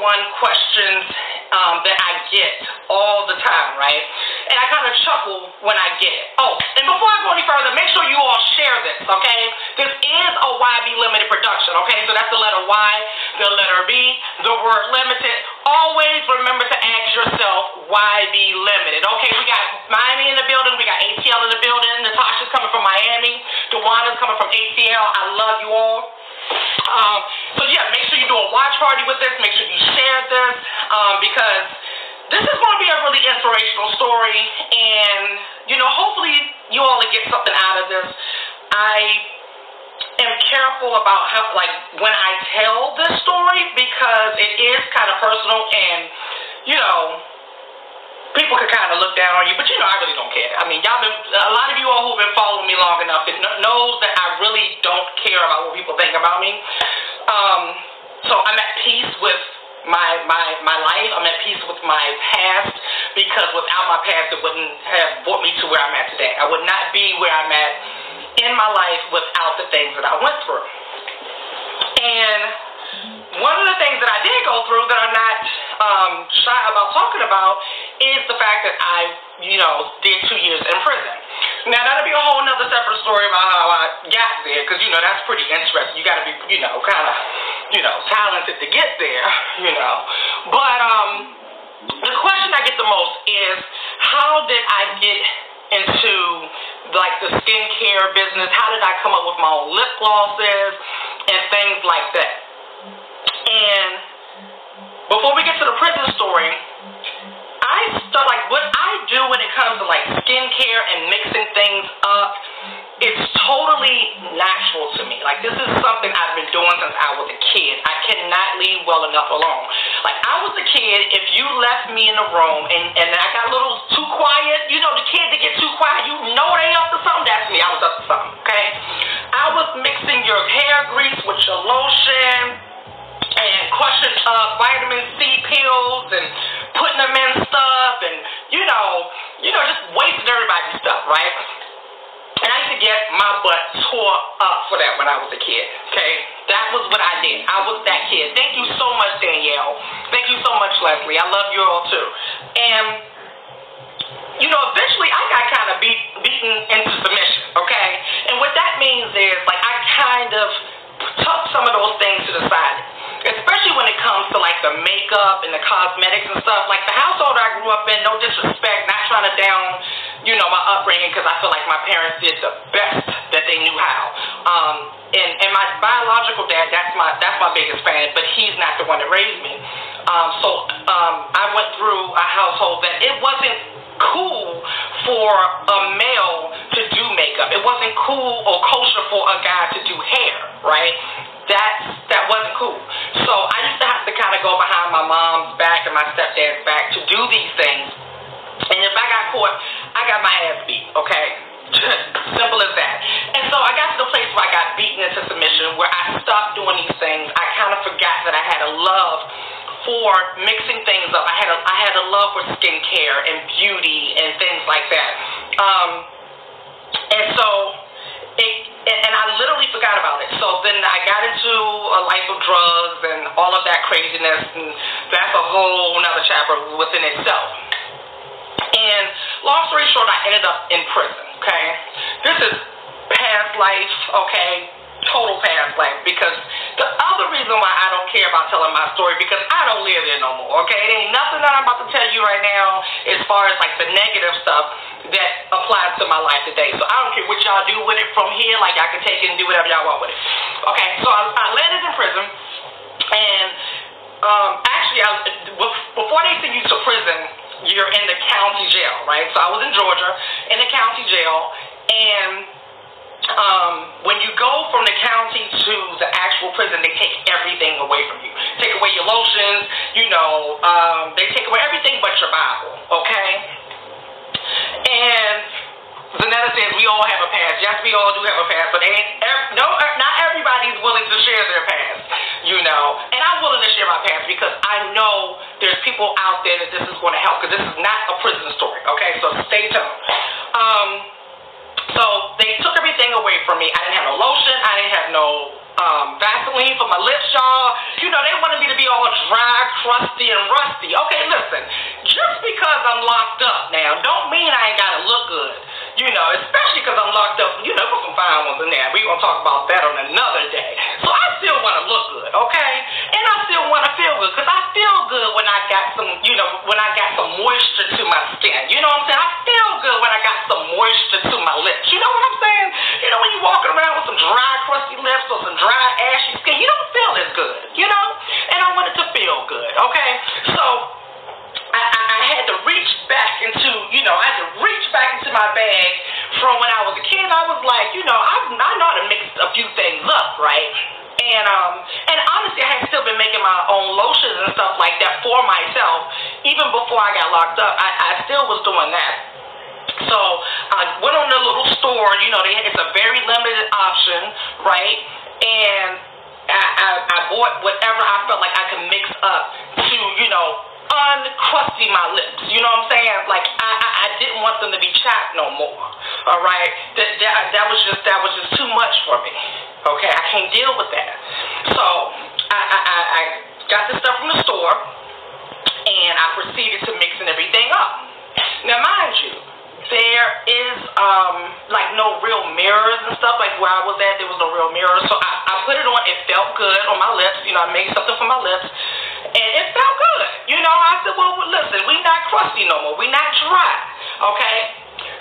one questions um, that I get all the time, right? And I kind of chuckle when I get it. Oh, and before I go any further, make sure you all share this, okay? This is a YB limited production, okay? So that's the letter Y, the letter B, the word limited. Always remember to ask yourself, why be limited? Okay, we got Miami in the building, we got ATL in the building, Natasha's coming from Miami, Dewana's coming from ATL. I love you all. Um, so yeah, make sure you do a watch party with this. Make sure you share this um, because this is going to be a really inspirational story, and you know, hopefully you all will get something out of this. I am careful about how, like, when I tell this story because it is kind of personal, and you know people could kind of look down on you, but you know, I really don't care. I mean, y'all been, a lot of you all who've been following me long enough it knows that I really don't care about what people think about me. Um, so I'm at peace with my my my life. I'm at peace with my past because without my past, it wouldn't have brought me to where I'm at today. I would not be where I'm at in my life without the things that I went through. And one of the things that I did go through that I'm not um, shy about talking about is the fact that I, you know, did two years in prison. Now that'll be a whole nother separate story about how I got there, because you know that's pretty interesting. You got to be, you know, kind of, you know, talented to get there, you know. But um, the question I get the most is, how did I get into like the skincare business? How did I come up with my own lip glosses and things like that? And before we get to the prison story, Start like what I do when it comes to like skincare and mixing things up. It's totally natural to me. Like this is something I've been doing since I was a kid. I cannot leave well enough alone. Like I was a kid, if you left me in a room and and I got a little too quiet, you know the kid that get too quiet, you know they up to something. That's me. I was up to something. Okay. I was mixing your hair grease with your lotion and crushing uh, vitamin C pills and putting them in stuff and you know, you know, just wasting everybody's stuff, right? And I used to get my butt tore up for that when I was a kid. Okay, that was what I did. I was that kid. Thank you so much, Danielle. Thank you so much, Leslie. I love you all too. And you know, eventually I got kind of beat, beaten into submission. Okay, and what that means is like I kind of took some of those things to the side like the makeup and the cosmetics and stuff. Like the household I grew up in, no disrespect, not trying to down, you know, my upbringing because I feel like my parents did the best that they knew how. Um, and and my biological dad, that's my that's my biggest fan, but he's not the one that raised me. Um, so um, I went through a household that it wasn't cool for a male to do makeup. It wasn't cool or kosher for a guy to do hair, right? That that wasn't cool. So I used to have to kind of go behind my mom's back and my stepdad's back to do these things. And if I got caught, I got my ass beat, okay? Simple as that. And so I got to the place where I got beaten into submission, where I stopped doing these things. I kind of forgot that I had a love for mixing things up. I had a I had a love for skincare and beauty and things like that. Um, and so it and I literally forgot about it. So then I got into a life of drugs and all of that craziness, and that's a whole another chapter within itself. And long story short, I ended up in prison. Okay, this is past life. Okay, total past life because the other reason why I don't care about telling my story because I don't live there no more. Okay, it ain't nothing that I'm about to tell you right now as far as like the negative stuff that applies to my life today. So I don't care what y'all do with it from here. Like I can take it and do whatever y'all want with it. Okay, so I, I landed in prison and um, actually I, before they send you to prison, you're in the county jail, right? So I was in Georgia in the county jail and um, when you go from the county to the actual prison, they take every away from you take away your lotions, you know, um, they take away everything but your Bible, okay? And Zanetta says we all have a past. Yes, we all do have a past, but ain't no, not everybody's willing to share their past, you know. And I'm willing to share my past because I know there's people out there that this is going to help because this is not a prison story, okay? So stay tuned. Um, so they took everything away from me. I didn't have no lotion. I didn't have no um, Vaseline for my lips, y'all. You know, they wanted me to be all dry, crusty, and rusty. Okay, listen, just because I'm locked up now don't mean I ain't got to look good. You know, especially because I'm locked up. You know, there's some fine ones in there. We're to talk about that on another day. So I still want to look good, okay? And I still want to feel good because I feel good when I got some, you know, when I got some moisture was doing that. So I went on the little store, you know, they, it's a very limited option, right? And I, I, I bought whatever I felt like I could mix up to, you know, uncrusty my lips. You know what I'm saying? Like I, I, I didn't want them to be chapped no more. All right, that, that that was just that was just too much for me. Okay, I can't deal with that. So I I, I, I got the stuff from the store, and I proceeded to mixing everything up. Now, mind you, there is um like no real mirrors and stuff. Like where I was at, there was no real mirrors. So I, I put it on. It felt good on my lips. You know, I made something for my lips, and it felt good. You know, I said, well, listen, we not crusty no more. We not dry. Okay.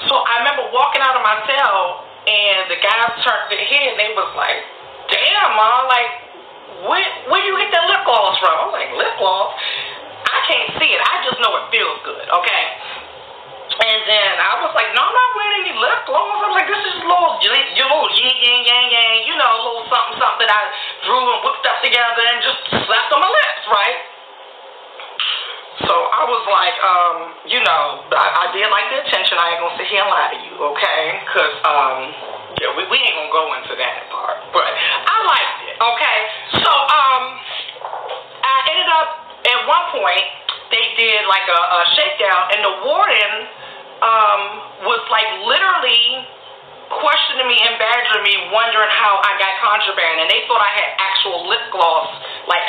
So I remember walking out of my cell, and the guys turned their head, and they was like, "Damn, mom, like." Where, where you get that lip gloss from? I was like, lip gloss? I can't see it. I just know it feels good, okay? And then I was like, no, I'm not wearing any lip gloss. I was like, this is a little, your little yin yang yang yang, you know, a little something something I drew and whipped up together and just slapped on my lips, right? So I was like, um, you know, I, I did like the attention. I ain't gonna sit here and lie to you, okay? Cause um, yeah, we, we ain't gonna go into that part, but I liked it, okay? So um, I ended up at one point they did like a, a shakedown, and the warden um, was like literally questioning me and badgering me, wondering how I got contraband, and they thought I had actual lip gloss, like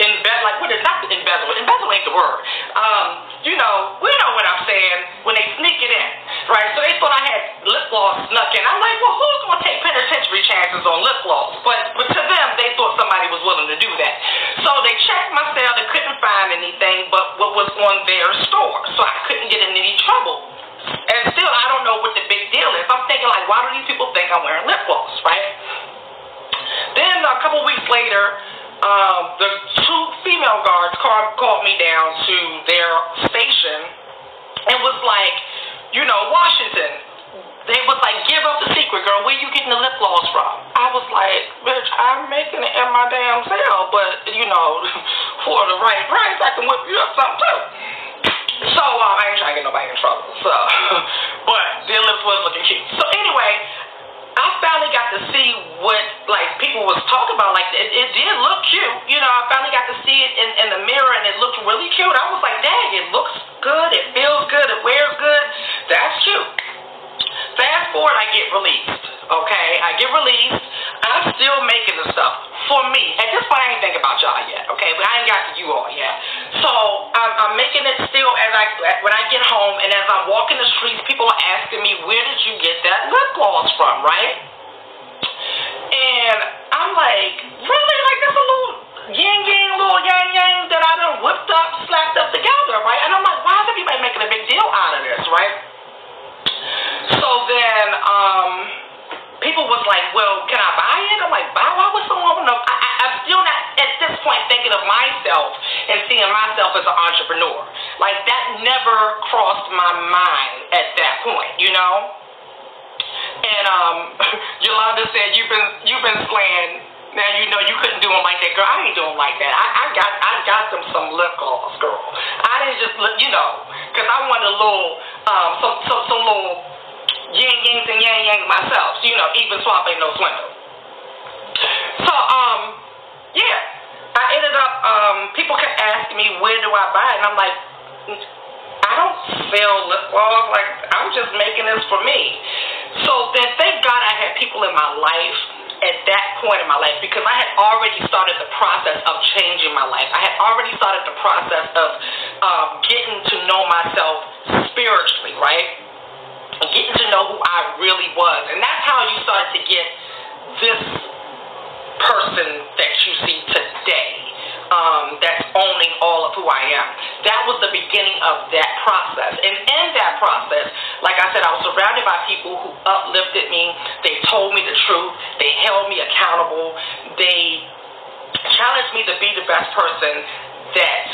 embezzle, like what is not embezzle? Embezzle ain't the word. Um, you know, we know what I'm saying when they sneak it in, right? So they thought I had lip gloss snuck in. I'm like, well, who's gonna take penitentiary chances on lip gloss? But but to them, they thought somebody was willing to do that. So they checked my cell. They couldn't find anything but what was on their store, so I couldn't get in any trouble. And still, I don't know what the big deal is. I'm thinking like, why do these people think I'm wearing lip gloss, right? Then a couple weeks later, um, the two female guards called, called me down to their station and was like, you know, Washington. They was like, give up the secret, girl. Where you getting the lip gloss from? I was like, bitch, I'm making it in my damn cell, but you know, for the right price, I can whip you up something too. So um, I ain't trying to get nobody in trouble. So, but their lips was looking cute. So anyway, I finally got to see what like people was talking about. Like it, it did look cute, you know. I finally got to see it in, in the mirror, and it looked really cute. I was like, dang, it looks good, it feels good, it wears good. That's cute. Fast forward, I get released. Okay, I get released. I'm still making the stuff for me. At this point, I ain't thinking about y'all yet. Okay, but I ain't got to you all yet. So I'm, I'm making it still as I when I get home, and as I'm walking the streets, people are asking me, "Where did you get that lip gloss from?" Right? And I'm like, really? Like that's a little yin yang, little yang yang that I done whipped up, slapped up together, right? And I'm like, why is everybody making a big deal out of this, right? Then, um, people was like, well, can I buy it? I'm like, buy? Why would someone want to? I, I, I'm still not at this point thinking of myself and seeing myself as an entrepreneur. Like that never crossed my mind at that point, you know. And um, Yolanda said, "You've been you've been slaying Now you know you couldn't do them like that, girl. I ain't doing like that. I, I got I got them some lip gloss, girl. I didn't just you know, because I wanted a little um some some some little yin yings and yang yang myself. So, you know, even swap ain't no swindle. So um yeah, I ended up um people kept asking me where do I buy it, and I'm like. I don't sell lip gloss. Like I'm just making this for me. So then, thank God I had people in my life at that point in my life because I had already started the process of changing my life. I had already started the process of um, getting to know myself spiritually, right? Getting to know who I really was. And that's how you started to get this person that you see today um, that's owning all of who I am. That was the beginning of that process. And in that process, like I said, I was surrounded by people who uplifted me. They told me the truth. They held me accountable. They challenged me to be the best person that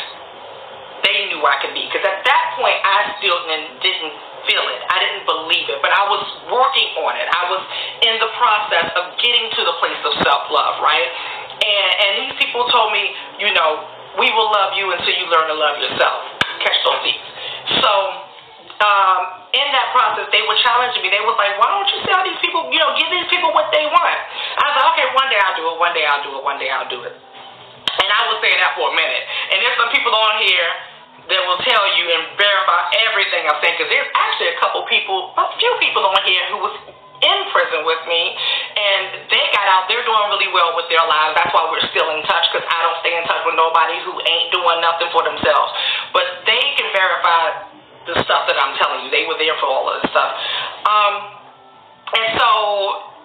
they knew I could be. Because at that point, I still didn't feel it. I didn't believe it. But I was working on it. I was in the process of getting to the place of self love, right? And, and these people told me, you know, we will love you until you learn to love yourself. Catch those seats. So, um, in that process, they were challenging me. They was like, why don't you tell these people, you know, give these people what they want? I was like, okay, one day I'll do it, one day I'll do it, one day I'll do it. And I would say that for a minute. And there's some people on here that will tell you and verify everything I'm saying. Because there's actually a couple people, a few people on here who was in prison with me, and they got out. They're doing really well with their lives. That's why we're still in touch because I don't stay in touch with nobody who ain't doing nothing for themselves. But they can verify the stuff that I'm telling you. They were there for all of this stuff. Um, and so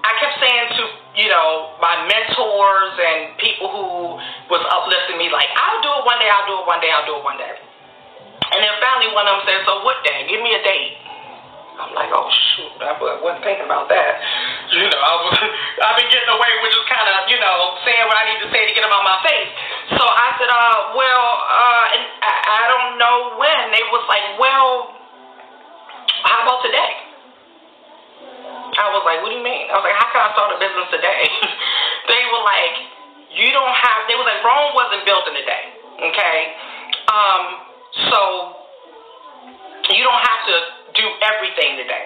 I kept saying to you know my mentors and people who was uplifting me, like I'll do it one day. I'll do it one day. I'll do it one day. And then finally, one of them said, "So what day? Give me a date." I'm like, oh shoot, I wasn't thinking about that. You know, I was, I've been getting away with just kind of, you know, saying what I need to say to get them out my face. So I said, uh, well, uh, and I, I don't know when. They was like, well, how about today? I was like, what do you mean? I was like, how can I start a business today? they were like, you don't have. They was like, Rome wasn't built in a day. Okay, um, so you don't have to do everything today.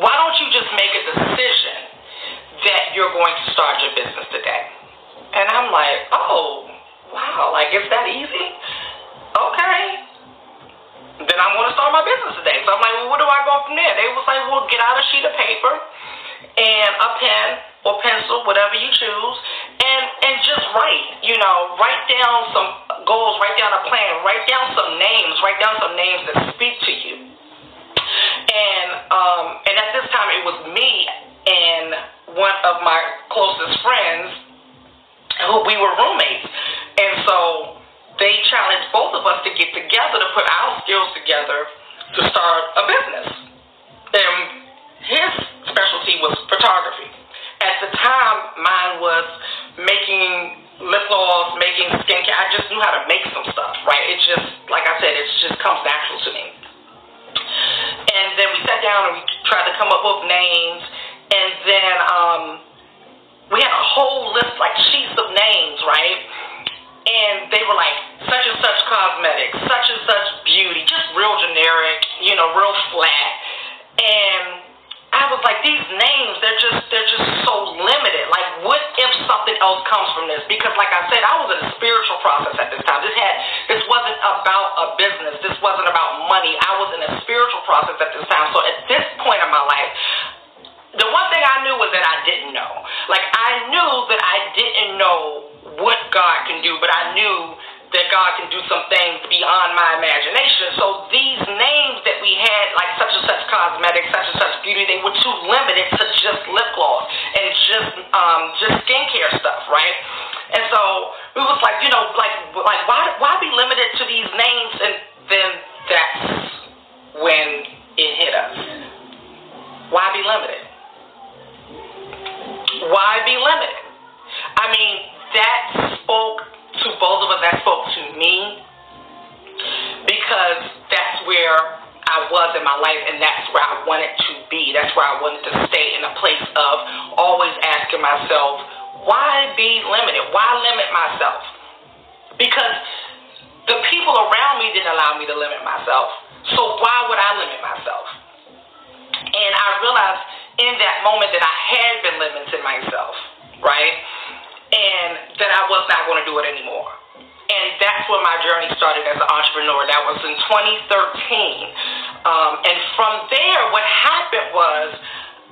Why don't you just make a decision that you're going to start your business today? And I'm like, oh, wow, like it's that easy? Okay. Then I'm going to start my business today. So I'm like, well, where do I go from there? They was like, well, get out a sheet of paper and a pen or pencil, whatever you choose, just write. You know, write down some goals, write down a plan, write down some names, write down some names that speak to you. And um, and at this time it was me and one of my closest friends who we were roommates. And so they challenged both of us to get together to put our skills together to start a business. And his specialty was photography. At the time, mine was making lip gloss, making skincare. I just knew how to make some stuff, right? It just, like I said, it just comes natural to me. And then we sat down and we tried to come up with names. And then um, we had a whole list, like sheets of names, right? And they were like such and such cosmetics, such and such beauty, just real generic, you know, real flat. And I was like, these names, they're just they're just so limited. Like, what if else comes from this? Because, like I said, I was in a spiritual process at this time. This had this wasn't about a business. This wasn't about money. I was in a spiritual process at this time. So at this point in my life, the one thing I knew was that I didn't know. Like I knew that I didn't know what God can do, but I knew that God can do some things beyond my imagination. So these names that we had, like such and such cosmetics, such and such beauty, they were too limited to Why be limited? I mean, that spoke to both of us, that spoke to me because that's where I was in my life and that's where I wanted to be. That's where I wanted to stay in a place of always asking myself, why be limited? Why limit myself? Because the people around me didn't allow me to limit myself. So why would I limit myself? And I realized in that moment that I had been limiting myself, right? And that I was not going to do it anymore. And that's where my journey started as an entrepreneur. That was in 2013. Um, and from there, what happened was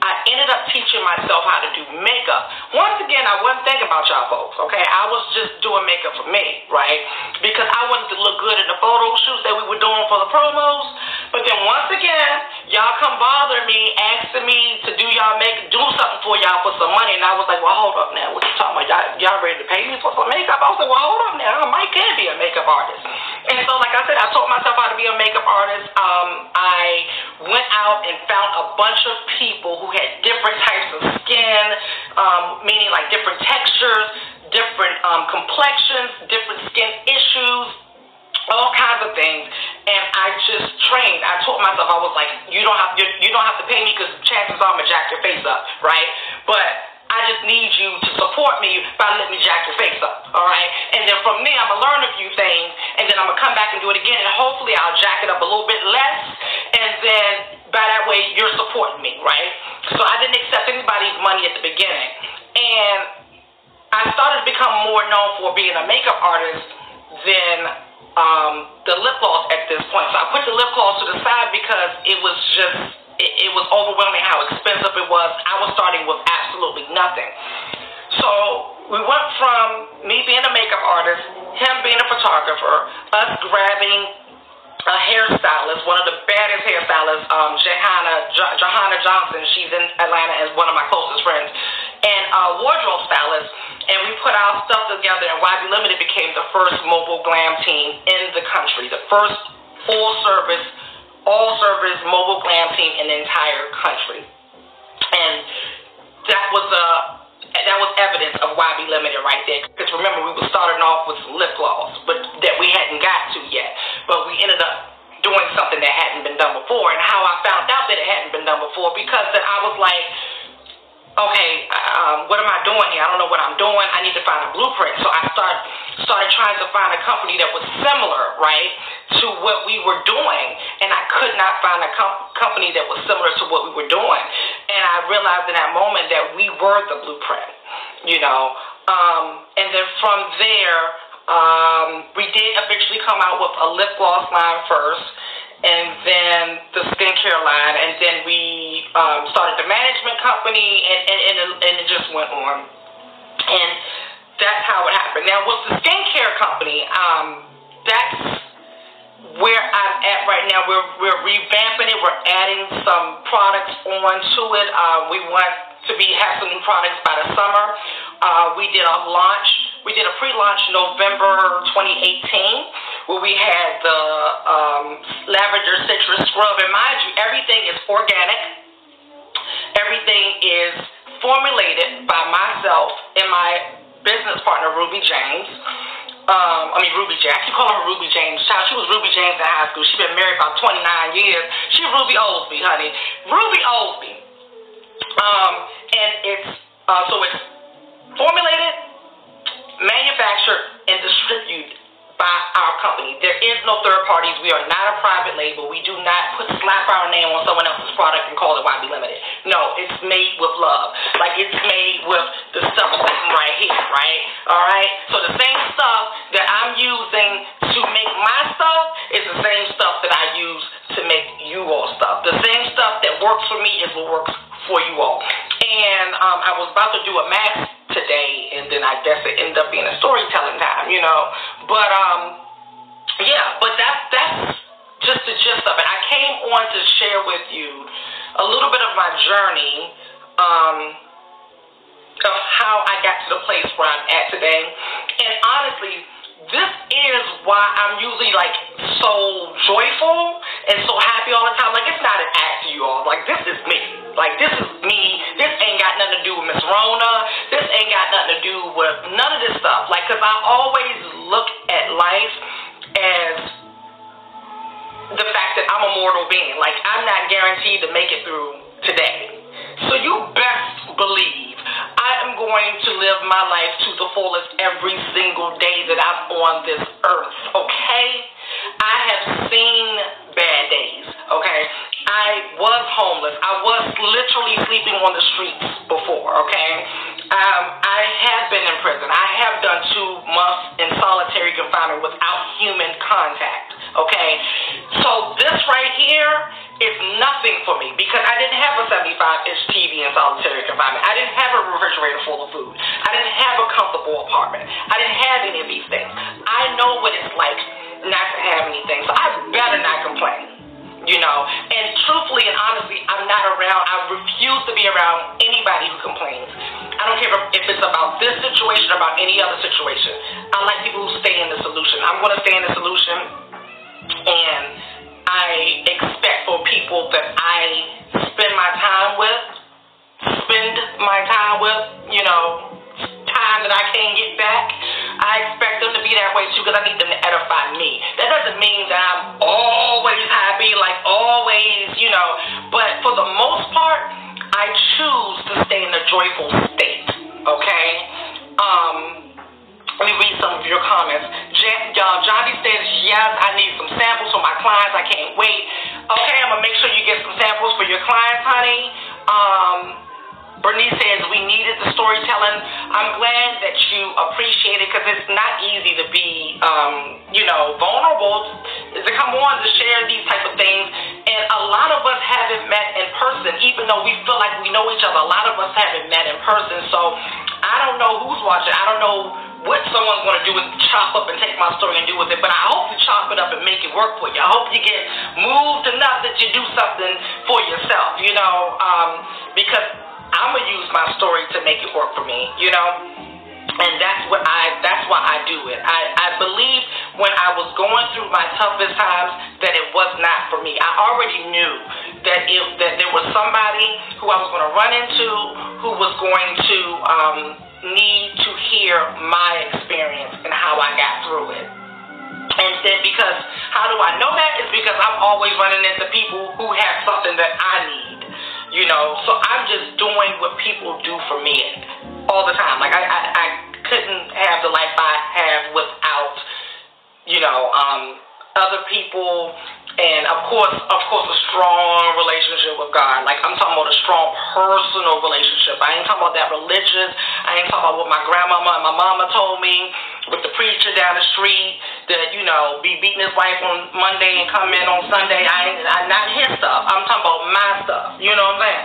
I ended up teaching myself how to do makeup. Once again, I wasn't thinking about y'all folks, okay? I was just doing makeup for me, right? Because I wanted to look good in the photo shoots that we were doing for the promos. But then once again, y'all come bother me, asking me to do y'all make do something for y'all for some money, and I was like, well, hold up now, what you talking about? Y'all, y'all ready to pay me for some makeup? I was like, well, hold up now, I might can be a makeup artist. And so, like I said, I taught myself how to be a makeup artist. Um, I went out and found a bunch of people who had different types of skin, um, meaning like different textures, different um, complexions, different skin issues, all kinds of things. And I just trained. I told myself I was like, you don't have you, you don't have to pay me because chances are I'm gonna jack your face up, right? But I just need you to support me by letting me jack your face up, all right? And then from there, I'm gonna learn a few things, and then I'm gonna come back and do it again, and hopefully I'll jack it up a little bit less, and then by that way, you're supporting me, right? So I didn't accept anybody's money at the beginning. And I started to become more known for being a makeup artist than um, the lip gloss at this point. So I put the lip gloss to the side because it was just, it, it was overwhelming how expensive it was. I was starting with absolutely nothing. So we went from me being a makeup artist, him being a photographer, us grabbing a hairstylist, one of the baddest hairstylists, um, Johanna, Johanna Johnson. She's in Atlanta and one of my closest friends. And a wardrobe stylist. And we put our stuff together, and YB Limited became the first mobile glam team in the country, the first full service, all service mobile glam team in the entire country. And that was a that was evidence of YB Limited right there. Because remember, we were starting off with some lip gloss, but that we hadn't got to yet. But we ended up doing something that hadn't been done before. And how I found out that it hadn't been done before, because then I was like, okay, um, what am I doing here? I don't know what I'm doing. I need to find a blueprint. So I start started trying to find a company that was similar, right, to what we were doing, and I could not find a com- company that was similar to what we were doing. And I realized in that moment that we were the blueprint, you know. Um, and then from there, um, we did eventually come out with a lip gloss line first and then the skincare line, and then we um, started the management company, and, and, and, it, and it just went on. And that's how it happened. Now, with the skincare company, um, that's where I'm at right now. We're, we're revamping it. We're adding some products onto it. Uh, we want to be have some new products by the summer. Uh, we did a launch. We did a pre-launch in November 2018 where we had the um, lavender citrus scrub. And mind you, everything is organic. Everything is formulated by myself and my business partner, Ruby James. Um, I mean, Ruby James. I keep calling her Ruby James. Child, she was Ruby James in high school. She's been married about 29 years. She's Ruby Oldsby, honey. Ruby Oldsby. Um, and it's, uh, so it's formulated, manufactured, and distributed by our company. There is no third parties. We are not a private label. We do not put slap our name on someone else's product and call it YB Limited. No, it's made with love. Like it's made with the stuff sitting right here, right? All right. So the same stuff that I'm using to make my stuff is the same stuff that I use to make you all stuff. The same stuff that works for me is what works for you all. And um, I was about to do a and then I guess it ended up being a storytelling time, you know. But um, yeah, but that's that's just the gist of it. I came on to share with you a little bit of my journey um, of how I got to the place where I'm at today, and honestly this is why I'm usually like so joyful and so happy all the time. Like it's not an act you all. Like this is me. Like this is me. This ain't got nothing to do with Miss Rona. This ain't got nothing to do with none of this stuff. Like, cause I always look at life as the fact that I'm a mortal being. Like I'm not guaranteed to make it through today. So you best believe I am going to live my life to the fullest every single day that I'm on this earth, okay? I have seen? I was homeless. I was literally sleeping on the streets before, okay? Um, I have been in prison. I have done two months in solitary confinement without human contact, okay? So this right here is nothing for me because I didn't have a 75 inch TV in solitary confinement. I didn't have a refrigerator full of food. I didn't have a comfortable apartment. I didn't have any of these things. I know what it's like not to have anything, so I better not complain. You know, and truthfully and honestly, I'm not around. I refuse to be around anybody who complains. I don't care if it's about this situation or about any other situation. I like people who stay in the solution. I'm going to stay in the solution, and I expect for people that I spend my time with, spend my time with, you know, time that I can't get back. Be that way too because I need them to edify me. That doesn't mean that I'm always happy, like always, you know, but for the most part, I choose to stay in a joyful state, okay? Um, let me read some of your comments. Jan, uh, Johnny says, yes, I need some samples for my clients. I can't wait. Okay, I'm going to make sure you get some samples for your clients, honey. Um, Bernice says we needed the storytelling. I'm glad that you appreciate it because it's not easy to be, um, you know, vulnerable to come on to share these type of things. And a lot of us haven't met in person, even though we feel like we know each other. A lot of us haven't met in person, so I don't know who's watching. I don't know what someone's going to do and chop up and take my story and do with it. But I hope you chop it up and make it work for you. I hope you get moved enough that you do something for yourself, you know, um, because I'm gonna use my story to make it work for me, you know. And that's what I that's why I do it. I, I believe when I was going through my toughest times that it was not for me. I already knew that if that there was somebody who I was gonna run into who was going to um, need to hear my experience and how I got through it. And then because how do I know that? Is because I'm always running into people who have something that I need. You know, so I'm just doing what people do for me all the time. Like I, I, I couldn't have the life I have without, you know, um, other people and of course, of course, a strong relationship with God. Like I'm talking strong personal relationship. I ain't talking about that religious. I ain't talking about what my grandmama and my mama told me with the preacher down the street that you know be beating his wife on Monday and come in on Sunday. I ain't I, not his stuff. I'm talking about my stuff. You know what I'm saying?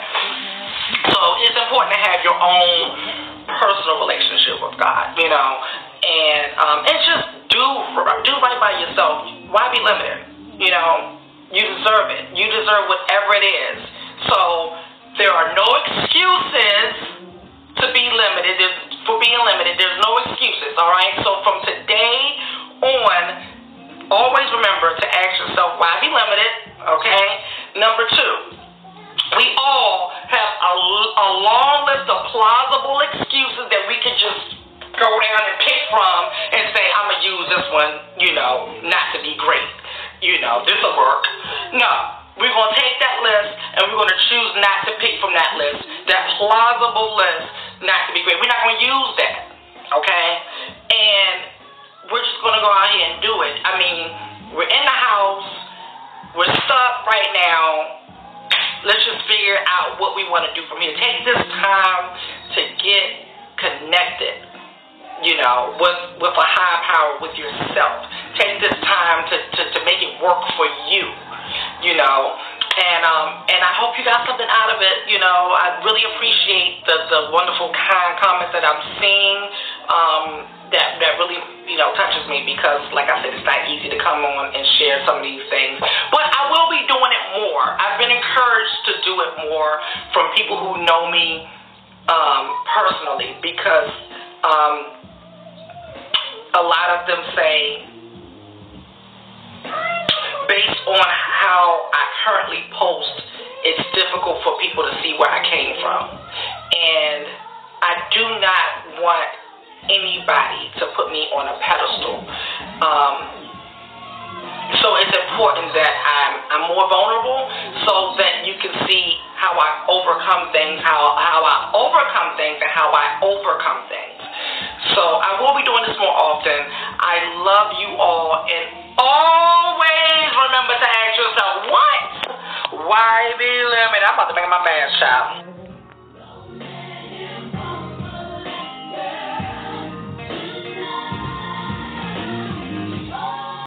So it's important to have your own personal relationship with God. You know, and um, and just do do right by yourself. Why be limited? You know, you deserve it. You deserve whatever it is. So there are no excuses to be limited for being limited. There's no excuses. All right. So from today on, always remember to ask yourself why be limited. Okay. Number two. We all have a, a long list of plausible excuses that we can just go down and pick from and say, I'm going to use this one, you know, not to be great you know, this will work. No. We're going to take that list and we're going to choose not to pick from that list, that plausible list, not to be great. We're not going to use that, okay? And we're just going to go out here and do it. I mean, we're in the house, we're stuck right now. Let's just figure out what we want to do from here. Take this time to get connected, you know, with, with a higher power, with yourself take this time to, to, to make it work for you, you know. And um and I hope you got something out of it. You know, I really appreciate the the wonderful kind comments that I'm seeing. Um, that that really you know touches me because, like I said, it's not easy to come on and share some of these things. But I will be doing it more. I've been encouraged to do it more from people who know me um, personally because um, a lot of them say based on how I currently post, it's difficult for people to see where I came from. And I do not want anybody to put me on a pedestal. Um, so it's important that I'm, I'm more vulnerable so that you can see how I overcome things, how, how I overcome things, and how I overcome things. So I will be doing this more often. I love you all, and Always remember to ask yourself, what? Why the limit? I'm about to make my man shout.